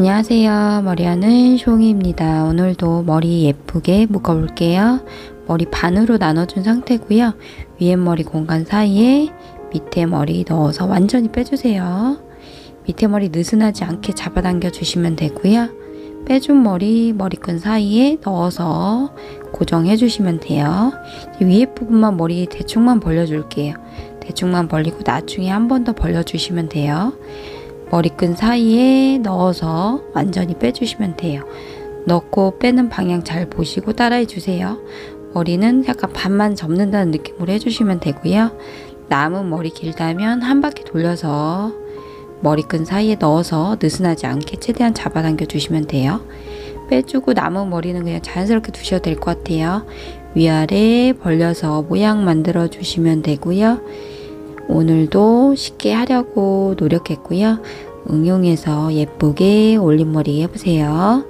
안녕하세요. 머리하는 숑이입니다. 오늘도 머리 예쁘게 묶어볼게요. 머리 반으로 나눠준 상태고요. 위에 머리 공간 사이에 밑에 머리 넣어서 완전히 빼주세요. 밑에 머리 느슨하지 않게 잡아당겨 주시면 되고요. 빼준 머리 머리끈 사이에 넣어서 고정해 주시면 돼요. 위에 부분만 머리 대충만 벌려줄게요. 대충만 벌리고 나중에 한 번 더 벌려주시면 돼요. 머리끈 사이에 넣어서 완전히 빼주시면 돼요. 넣고 빼는 방향 잘 보시고 따라해 주세요. 머리는 약간 반만 접는다는 느낌으로 해주시면 되고요. 남은 머리 길다면 한 바퀴 돌려서 머리끈 사이에 넣어서 느슨하지 않게 최대한 잡아당겨 주시면 돼요. 빼주고 남은 머리는 그냥 자연스럽게 두셔도 될 것 같아요. 위아래 벌려서 모양 만들어 주시면 되고요. 오늘도 쉽게 하려고 노력했고요. 응용해서 예쁘게 올림머리 해보세요.